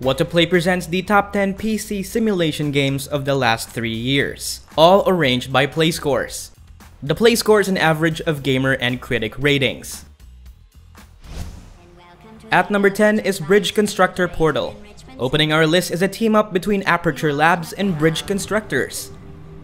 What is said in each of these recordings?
What to Play presents the top 10 PC simulation games of the last 3 years, all arranged by PlayScores. The PlayScore is an average of gamer and critic ratings. At number 10 is Bridge Constructor Portal. Opening our list is a team up between Aperture Labs and Bridge Constructors.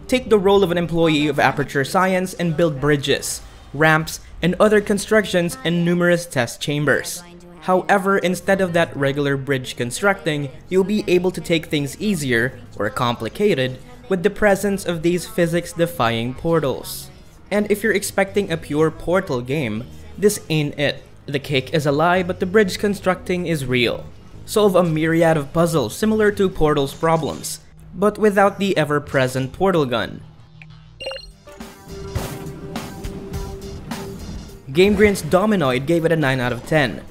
Take the role of an employee of Aperture Science and build bridges, ramps, and other constructions in numerous test chambers. However, instead of that regular bridge constructing, you'll be able to take things easier, or complicated, with the presence of these physics-defying portals. And if you're expecting a pure portal game, this ain't it. The cake is a lie, but the bridge constructing is real. Solve a myriad of puzzles similar to Portal's problems, but without the ever-present portal gun. Game GameGrin's Dominoid gave it a 9 out of 10,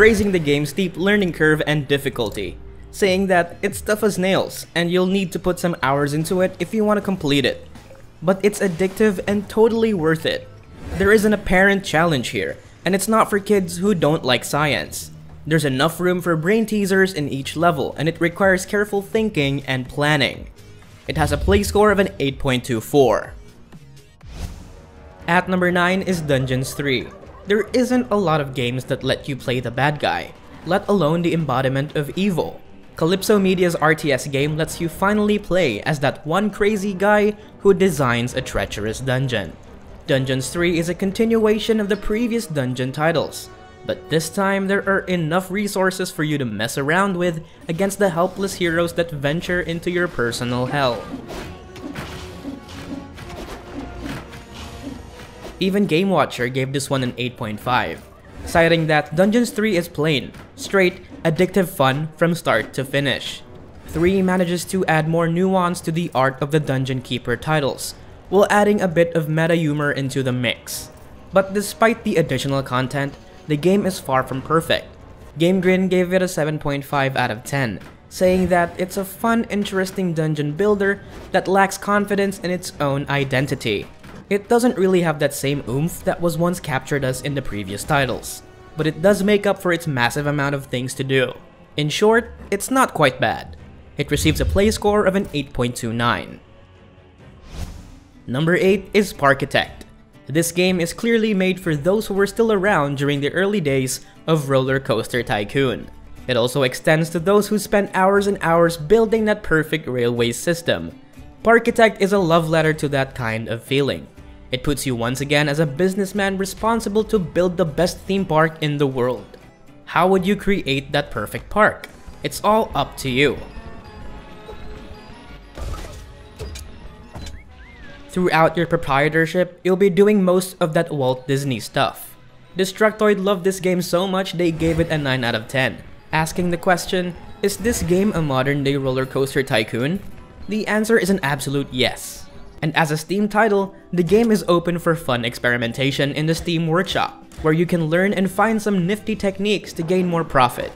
praising the game's steep learning curve and difficulty, saying that it's tough as nails and you'll need to put some hours into it if you want to complete it. But it's addictive and totally worth it. There is an apparent challenge here, and it's not for kids who don't like science. There's enough room for brain teasers in each level, and it requires careful thinking and planning. It has a play score of an 8.24. At number 9 is Dungeons 3. There isn't a lot of games that let you play the bad guy, let alone the embodiment of evil. Calypso Media's RTS game lets you finally play as that one crazy guy who designs a treacherous dungeon. Dungeons 3 is a continuation of the previous dungeon titles, but this time there are enough resources for you to mess around with against the helpless heroes that venture into your personal hell. Even Game Watcher gave this one an 8.5, citing that Dungeons 3 is plain, straight, addictive fun from start to finish. 3 manages to add more nuance to the art of the Dungeon Keeper titles, while adding a bit of meta humor into the mix. But despite the additional content, the game is far from perfect. GameGrin gave it a 7.5 out of 10, saying that it's a fun, interesting dungeon builder that lacks confidence in its own identity. It doesn't really have that same oomph that was once captured us in the previous titles, but it does make up for its massive amount of things to do. In short, it's not quite bad. It receives a play score of an 8.29. Number 8 is Parkitect. This game is clearly made for those who were still around during the early days of Roller Coaster Tycoon. It also extends to those who spent hours and hours building that perfect railway system. Parkitect is a love letter to that kind of feeling. It puts you once again as a businessman responsible to build the best theme park in the world. How would you create that perfect park? It's all up to you. Throughout your proprietorship, you'll be doing most of that Walt Disney stuff. Destructoid loved this game so much they gave it a 9 out of 10, asking the question, is this game a modern day roller coaster tycoon? The answer is an absolute yes. And as a Steam title, the game is open for fun experimentation in the Steam Workshop, where you can learn and find some nifty techniques to gain more profit.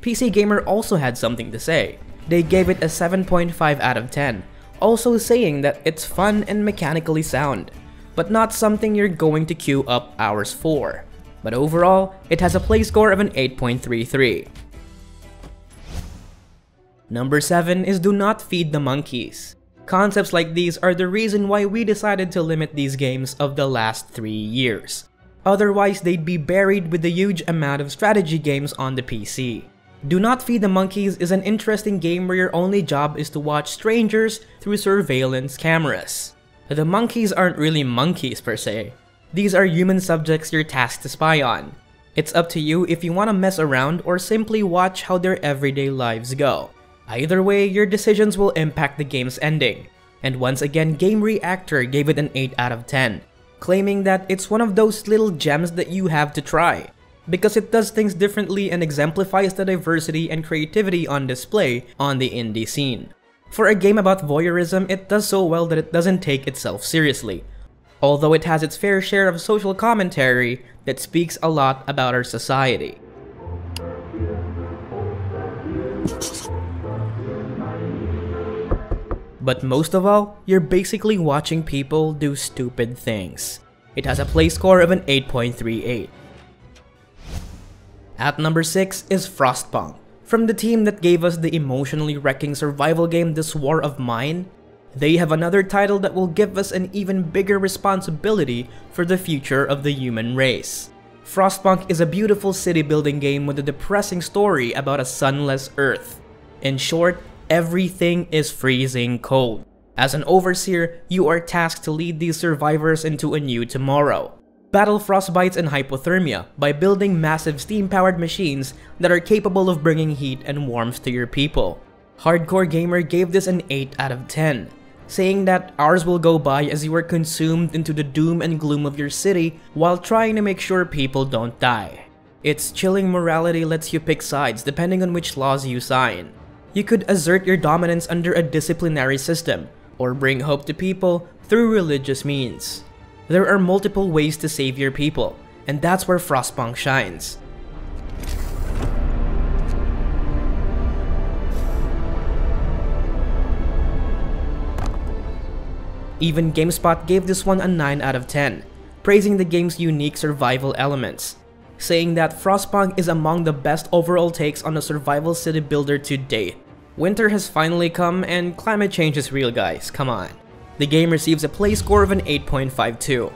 PC Gamer also had something to say. They gave it a 7.5 out of 10, also saying that it's fun and mechanically sound, but not something you're going to queue up hours for. But overall, it has a play score of an 8.33. Number 7 is Do Not Feed the Monkeys. Concepts like these are the reason why we decided to limit these games of the last 3 years. Otherwise, they'd be buried with the huge amount of strategy games on the PC. Do Not Feed the Monkeys is an interesting game where your only job is to watch strangers through surveillance cameras. The monkeys aren't really monkeys per se. These are human subjects you're tasked to spy on. It's up to you if you want to mess around or simply watch how their everyday lives go. Either way, your decisions will impact the game's ending. And once again, Game Reactor gave it an 8 out of 10, claiming that it's one of those little gems that you have to try, because it does things differently and exemplifies the diversity and creativity on display on the indie scene. For a game about voyeurism, it does so well that it doesn't take itself seriously, although it has its fair share of social commentary that speaks a lot about our society. But most of all, you're basically watching people do stupid things. It has a play score of an 8.38. At number 6 is Frostpunk. From the team that gave us the emotionally wrecking survival game This War of Mine, they have another title that will give us an even bigger responsibility for the future of the human race. Frostpunk is a beautiful city building game with a depressing story about a sunless Earth. In short, everything is freezing cold. As an overseer, you are tasked to lead these survivors into a new tomorrow. Battle frostbites and hypothermia by building massive steam-powered machines that are capable of bringing heat and warmth to your people. Hardcore Gamer gave this an 8 out of 10, saying that hours will go by as you are consumed into the doom and gloom of your city while trying to make sure people don't die. Its chilling morality lets you pick sides depending on which laws you sign. You could assert your dominance under a disciplinary system, or bring hope to people through religious means. There are multiple ways to save your people, and that's where Frostpunk shines. Even GameSpot gave this one a 9 out of 10, praising the game's unique survival elements, saying that Frostpunk is among the best overall takes on a survival city builder to date. Winter has finally come and climate change is real guys, come on. The game receives a play score of an 8.52.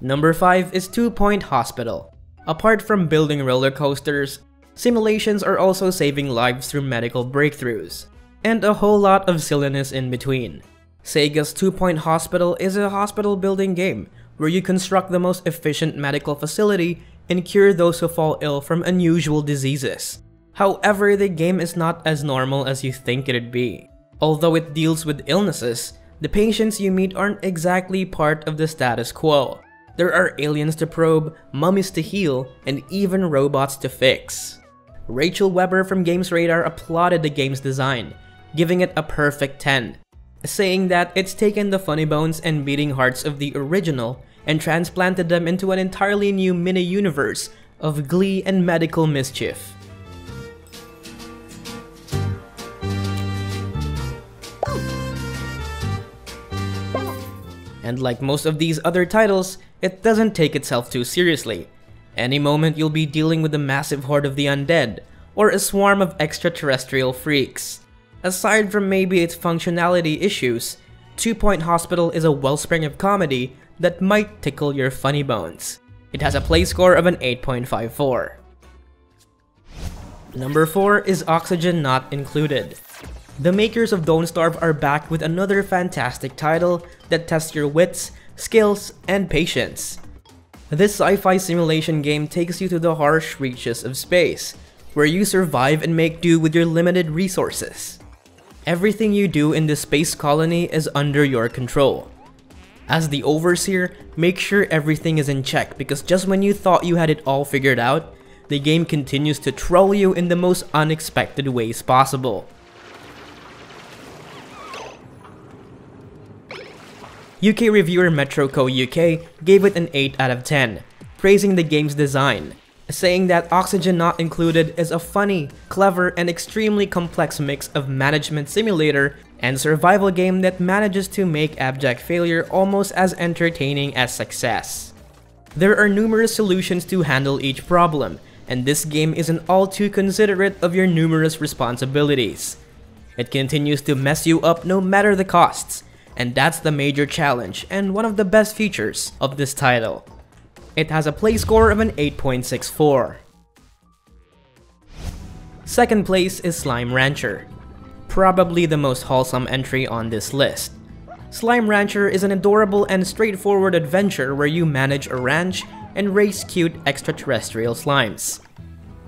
Number 5 is Two Point Hospital. Apart from building roller coasters, simulations are also saving lives through medical breakthroughs and a whole lot of silliness in between. Sega's Two Point Hospital is a hospital building game where you construct the most efficient medical facility and cure those who fall ill from unusual diseases. However, the game is not as normal as you think it'd be. Although it deals with illnesses, the patients you meet aren't exactly part of the status quo. There are aliens to probe, mummies to heal, and even robots to fix. Rachel Weber from Games Radar applauded the game's design, giving it a perfect 10, saying that it's taken the funny bones and beating hearts of the original and transplanted them into an entirely new mini-universe of glee and medical mischief. And like most of these other titles, it doesn't take itself too seriously. Any moment you'll be dealing with a massive horde of the undead, or a swarm of extraterrestrial freaks. Aside from maybe its functionality issues, Two Point Hospital is a wellspring of comedy that might tickle your funny bones. It has a play score of an 8.54. Number 4 is Oxygen Not Included. The makers of Don't Starve are back with another fantastic title that tests your wits, skills, and patience. This sci-fi simulation game takes you to the harsh reaches of space, where you survive and make do with your limited resources. Everything you do in the space colony is under your control. As the Overseer, make sure everything is in check because just when you thought you had it all figured out, the game continues to troll you in the most unexpected ways possible. UK reviewer Metro.co.uk gave it an 8 out of 10, praising the game's design, saying that Oxygen Not Included is a funny, clever, and extremely complex mix of management simulator and survival game that manages to make abject failure almost as entertaining as success. There are numerous solutions to handle each problem, and this game isn't all too considerate of your numerous responsibilities. It continues to mess you up no matter the costs, and that's the major challenge and one of the best features of this title. It has a play score of an 8.64. Second place is Slime Rancher. Probably the most wholesome entry on this list. Slime Rancher is an adorable and straightforward adventure where you manage a ranch and raise cute extraterrestrial slimes.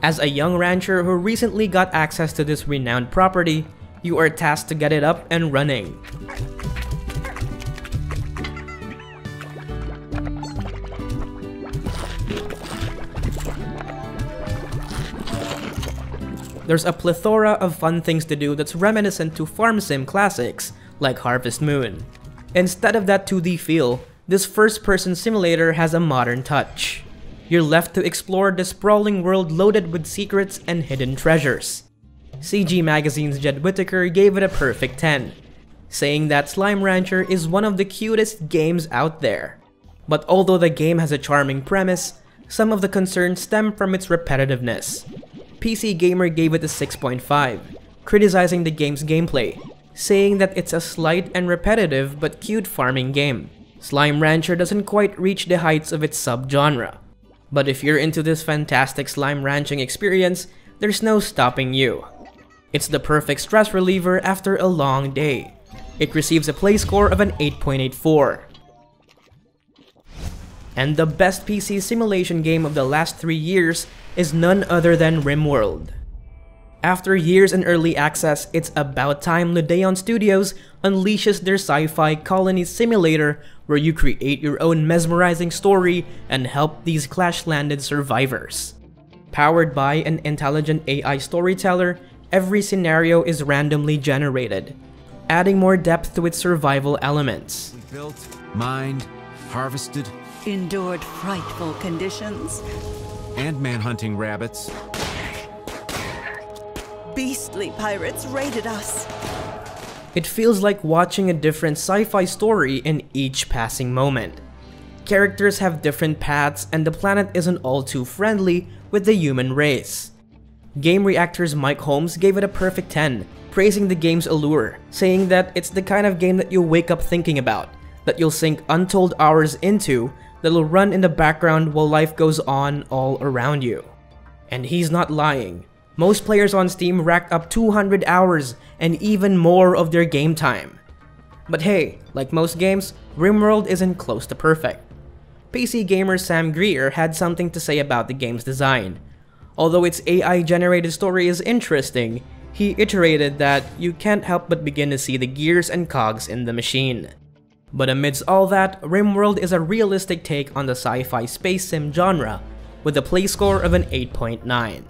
As a young rancher who recently got access to this renowned property, you are tasked to get it up and running. There's a plethora of fun things to do that's reminiscent to farm sim classics, like Harvest Moon. Instead of that 2D feel, this first-person simulator has a modern touch. You're left to explore the sprawling world loaded with secrets and hidden treasures. CG Magazine's Jed Whittaker gave it a perfect 10, saying that Slime Rancher is one of the cutest games out there. But although the game has a charming premise, some of the concerns stem from its repetitiveness. PC Gamer gave it a 6.5, criticizing the game's gameplay, saying that it's a slight and repetitive but cute farming game. Slime Rancher doesn't quite reach the heights of its subgenre. But if you're into this fantastic slime ranching experience, there's no stopping you. It's the perfect stress reliever after a long day. It receives a play score of an 8.84. And the best PC simulation game of the last 3 years is none other than RimWorld. After years in early access, it's about time Ludeon Studios unleashes their sci-fi colony simulator where you create your own mesmerizing story and help these clash-landed survivors. Powered by an intelligent AI storyteller, every scenario is randomly generated, adding more depth to its survival elements. We built, mined, harvested, endured frightful conditions. And manhunting rabbits. Beastly pirates raided us. It feels like watching a different sci-fi story in each passing moment. Characters have different paths and the planet isn't all too friendly with the human race. Game Reactor's Mike Holmes gave it a perfect 10, praising the game's allure, saying that it's the kind of game that you'll wake up thinking about, that you'll sink untold hours into, that'll run in the background while life goes on all around you. And he's not lying. Most players on Steam racked up 200 hours and even more of their game time. But hey, like most games, RimWorld isn't close to perfect. PC gamer Sam Greer had something to say about the game's design. Although its AI-generated story is interesting, he iterated that you can't help but begin to see the gears and cogs in the machine. But amidst all that, RimWorld is a realistic take on the sci-fi space sim genre, with a play score of an 8.9.